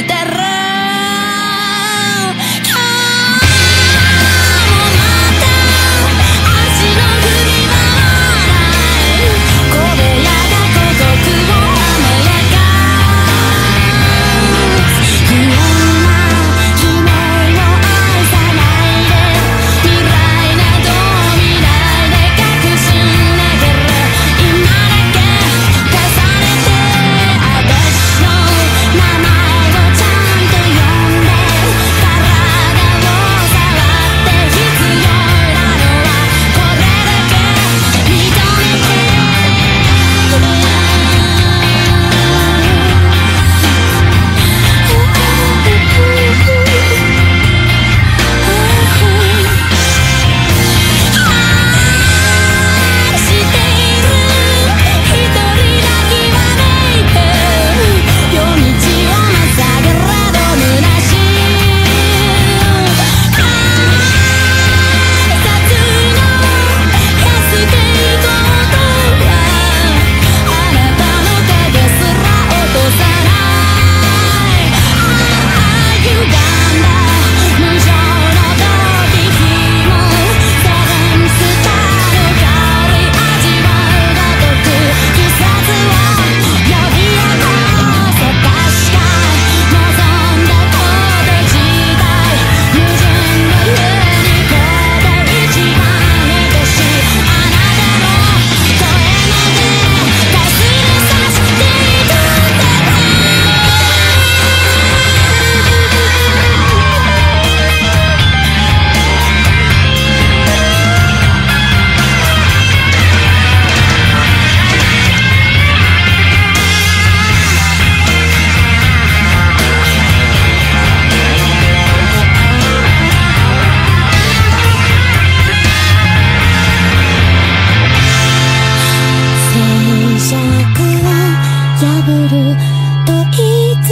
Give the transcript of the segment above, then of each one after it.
te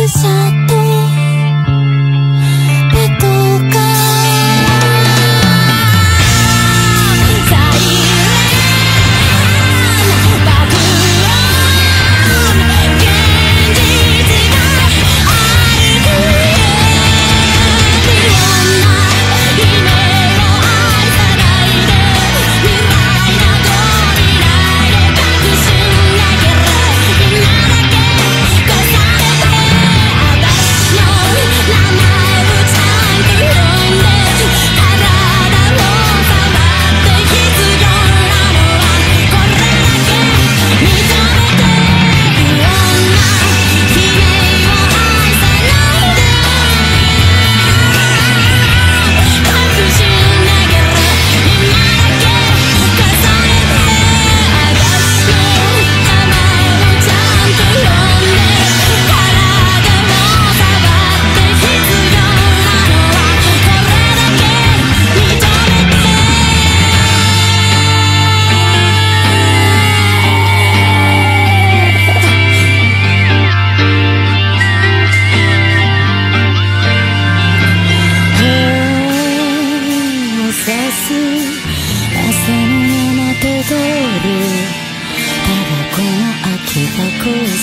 って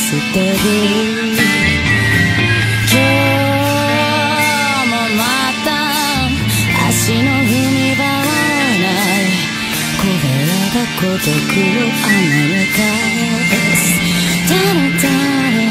捨てる。今日もまた足の踏み場はない。これが孤独をアメリカです。タラタラ